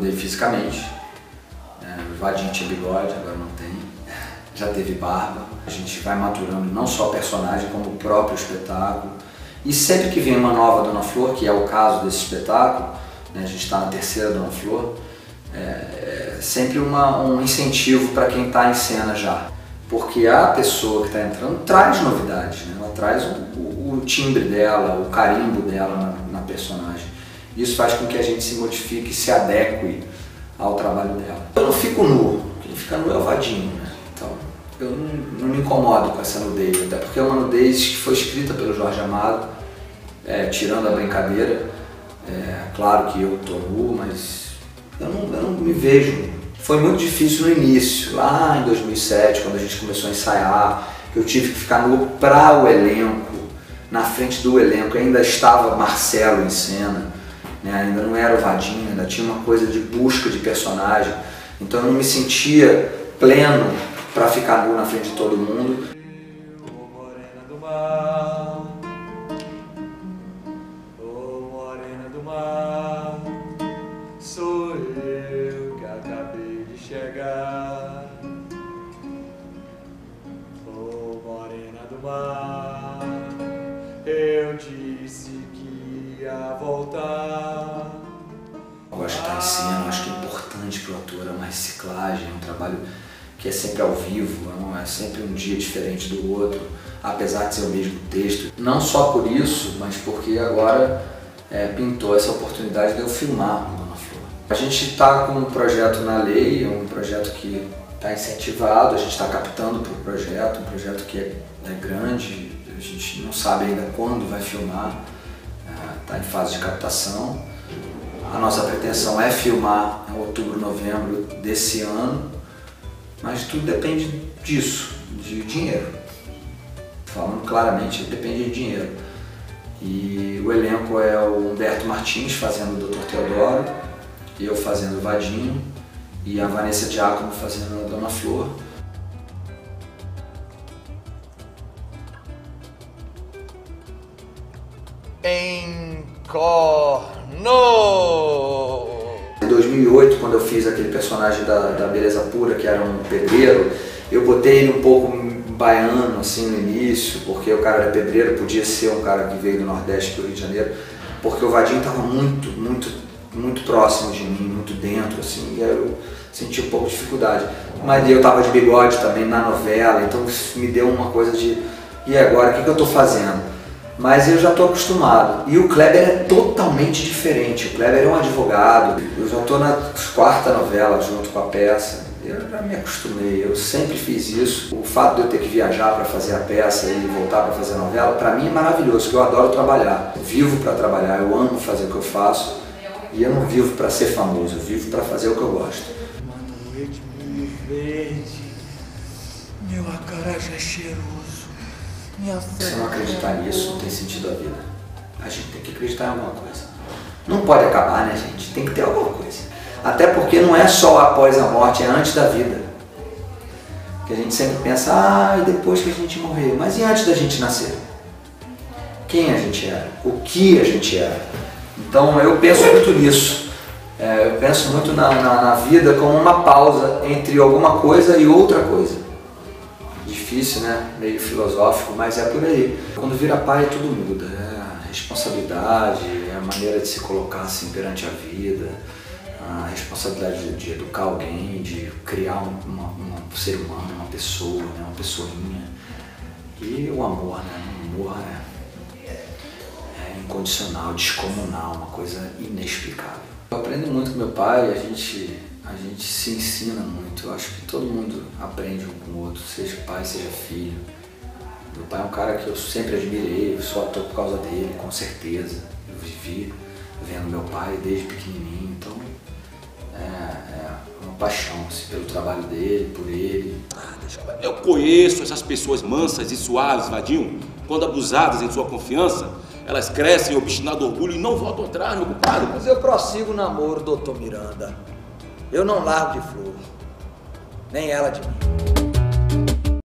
mudei fisicamente. É, o Vadinho tinha bigode, agora não tem. Já teve barba. A gente vai maturando não só o personagem, como o próprio espetáculo. E sempre que vem uma nova Dona Flor, que é o caso desse espetáculo, né, a gente está na terceira Dona Flor, é, é sempre uma, um incentivo para quem está em cena já. Porque a pessoa que está entrando traz novidades, né? ela traz o, o, o, timbre dela, o carimbo dela na, na, personagem. Isso faz com que a gente se modifique, se adeque ao trabalho dela. Eu não fico nu, quem fica nu é o vadinho, né? Então, eu não, não, me incomodo com essa nudez, até porque é uma nudez que foi escrita pelo Jorge Amado, é, tirando a brincadeira. É, claro que eu tô nu, mas eu não, eu não me vejo foi muito difícil no início, lá em 2007, quando a gente começou a ensaiar, eu tive que ficar nu para o elenco, na frente do elenco, ainda estava Marcelo em cena, né? ainda não era o Vadinho, ainda tinha uma coisa de busca de personagem, então eu não me sentia pleno para ficar nu na frente de todo mundo. eu Eu gosto de estar em cena, acho que é importante para o ator, é uma reciclagem, é um trabalho que é sempre ao vivo, é sempre um dia diferente do outro, apesar de ser o mesmo texto. Não só por isso, mas porque agora é, pintou essa oportunidade de eu filmar Dona Flor. A gente está com um projeto na lei, um projeto que está incentivado, a gente está captando para o projeto, um projeto que é, é grande, a gente não sabe ainda quando vai filmar, está é, em fase de captação. A nossa pretensão é filmar em outubro, novembro desse ano, mas tudo depende disso, de dinheiro. Falando claramente, depende de dinheiro. E o elenco é o Humberto Martins fazendo o Dr. Teodoro, eu fazendo o Vadinho e a Vanessa Diácono fazendo a Dona Flor. Encornou! Em 2008, quando eu fiz aquele personagem da, da Beleza Pura, que era um pedreiro, eu botei ele um pouco baiano assim no início, porque o cara era pedreiro, podia ser um cara que veio do Nordeste do Rio de Janeiro, porque o Vadinho estava muito, muito, muito próximo de mim, muito dentro, assim, e eu senti um pouco de dificuldade. Mas eu estava de bigode também na novela, então me deu uma coisa de e agora, o que, que eu estou fazendo? Mas eu já estou acostumado. E o Kleber é totalmente diferente. O Kleber é um advogado, eu já estou na quarta novela junto com a peça. Eu já me acostumei, eu sempre fiz isso. O fato de eu ter que viajar para fazer a peça e voltar para fazer a novela, para mim é maravilhoso, porque eu adoro trabalhar. Eu vivo para trabalhar, eu amo fazer o que eu faço. E eu não vivo para ser famoso, eu vivo para fazer o que eu gosto. Uma noite verde, meu acarajé cheiroso. Se não acreditar nisso, não tem sentido a vida. A gente tem que acreditar em alguma coisa. Não pode acabar, né, gente? Tem que ter alguma coisa. Até porque não é só após a morte, é antes da vida. Que a gente sempre pensa, ah, e depois que a gente morrer. Mas e antes da gente nascer? Quem a gente era? O que a gente era? Então eu penso muito nisso. É, eu penso muito na, na, na vida como uma pausa entre alguma coisa e outra coisa difícil, né? Meio filosófico, mas é por aí. Quando vira pai tudo muda, é a responsabilidade, a maneira de se colocar assim perante a vida, a responsabilidade de, de educar alguém, de criar um, uma, um ser humano, uma pessoa, né? uma pessoinha. E o amor, né? O amor é, é incondicional, descomunal, uma coisa inexplicável. Eu aprendo muito com meu pai, a gente a gente se ensina muito. Eu acho que todo mundo aprende um com o outro, seja pai, seja filho. Meu pai é um cara que eu sempre admirei, eu sou ator por causa dele, com certeza. Eu vivi vendo meu pai desde pequenininho, então é, é uma paixão assim, pelo trabalho dele, por ele. Eu conheço essas pessoas mansas e suaves, Vadinho, quando abusadas em sua confiança, elas crescem obstinado orgulho e não voltam atrás, meu compadre. Mas eu prossigo o namoro, doutor Miranda. Eu não largo de flor, nem ela de mim.